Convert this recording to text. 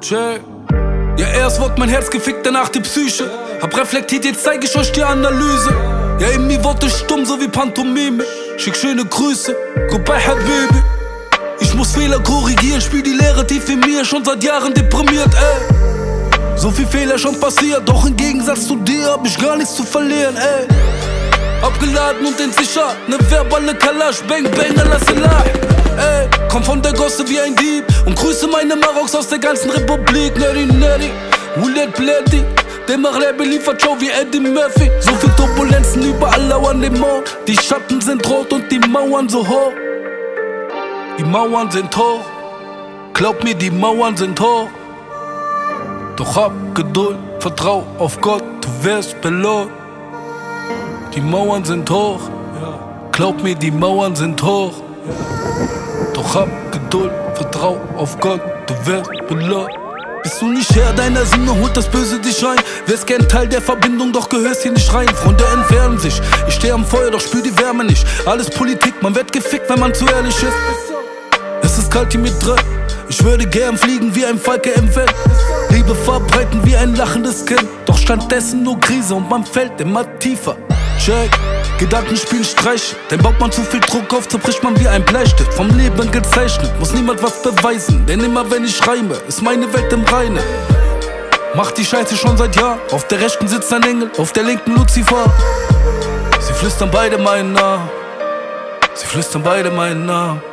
Check. Ja, erst wird mein Herz gefickt, danach die Psyche. Hab reflektiert, jetzt zeig ich euch die Analyse. Ja, in mir wurde stumm, so wie Pantomime. Schick schöne Grüße, goodbye, Habibi. Ich muss Fehler korrigieren, spür die Leere tief in mir, schon seit Jahren deprimiert, ey. So viel Fehler schon passiert, doch im Gegensatz zu dir hab ich gar nichts zu verlieren, ey. Abgeladen und entsichert, ne verbale Kalasch, bang bang, Allah Salah. Ey, komm von der Gosse wie ein Dieb und grüße meine Maroks aus der ganzen Republik. Nerdy, nerdy, Willet Plenty. Der Machleb liefert Show wie Eddie Murphy. So viel Turbulenzen überall lauern dem Mond. Die Schatten sind rot und die Mauern so hoch. Die Mauern sind hoch. Glaub mir, die Mauern sind hoch. Doch hab Geduld, vertrau auf Gott, du wirst belohnt. Die Mauern sind hoch. Glaub mir, die Mauern sind hoch. Doch hab Geduld, vertrau auf Gott, du wirst belohnt. Bist du nicht Herr deiner Sinne, holt das Böse dich rein. Wärst gern Teil der Verbindung, doch gehörst hier nicht rein. Freunde entfernen sich, ich steh am Feuer, doch spür die Wärme nicht. Alles Politik, man wird gefickt, wenn man zu ehrlich ist. Es ist kalt hier mit drin, ich würde gern fliegen wie ein Falke im Feld. Liebe verbreiten wie ein lachendes Kind, doch stattdessen nur Krise und man fällt immer tiefer. Check. Gedanken spielen Streich, denn baut man zu viel Druck auf, zerbricht man wie ein Bleistift. Vom Leben gezeichnet, muss niemand was beweisen, denn immer wenn ich reime, ist meine Welt im Reine. Mach die Scheiße schon seit Jahren, auf der rechten sitzt ein Engel, auf der linken Lucifer. Sie flüstern beide meinen Namen, sie flüstern beide meinen Namen.